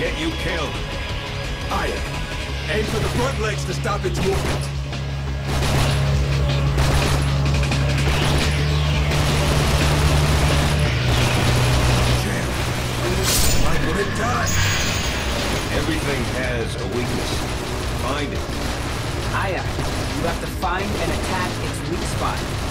Get you killed. Aya, aim for the front legs to stop its movement. Jam. Die. Everything has a weakness. Find it. Aya, you have to find and attack its weak spot.